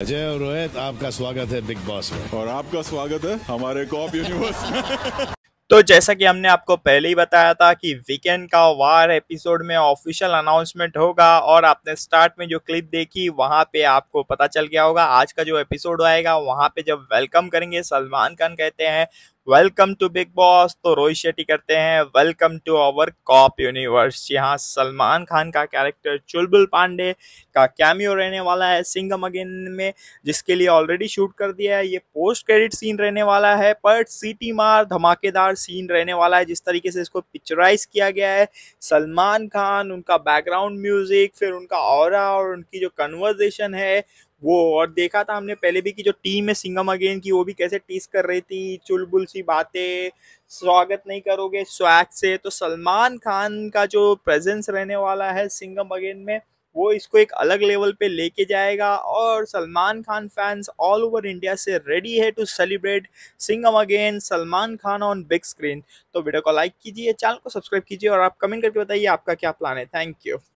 अजय और रोहित आपका स्वागत है बिग बॉस में। और आपका स्वागत है हमारे कॉप यूनिवर्स में। तो जैसा कि हमने आपको पहले ही बताया था कि वीकेंड का वार एपिसोड में ऑफिशियल अनाउंसमेंट होगा और आपने स्टार्ट में जो क्लिप देखी वहाँ पे आपको पता चल गया होगा आज का जो एपिसोड आएगा वहाँ पे जब वेलकम करेंगे सलमान खान कहते हैं वेलकम टू बिग बॉस। तो रोहित शेट्टी करते हैं। Welcome to our cop universe. यहाँ सलमान खान का कैरेक्टर चुलबुल पांडे का कैमियो रहने वाला है सिंगम अगेन में, जिसके लिए ऑलरेडी शूट कर दिया है। ये पोस्ट क्रेडिट सीन रहने वाला है। पर सीटी मार, धमाकेदार सीन रहने वाला है, जिस तरीके से इसको पिक्चराइज किया गया है। सलमान खान, उनका बैकग्राउंड म्यूज़िक फिर उनका और और उनकी जो कन्वर्जेशन है वो और देखा था हमने पहले भी कि जो टीम है सिंगम अगेन की, वो भी कैसे टीस कर रही थी, चुलबुल सी बातें, स्वागत नहीं करोगे स्वैग से। तो सलमान खान का जो प्रेजेंस रहने वाला है सिंगम अगेन में, वो इसको एक अलग लेवल पे लेके जाएगा और Salman Khan fans all over India से रेडी है to celebrate Singham again Salman Khan on big screen तो वीडियो को लाइक कीजिए चैनल को सब्सक्राइब कीजिए और आप कमेंट करके बताइए आपका क्या प्लान है। Thank you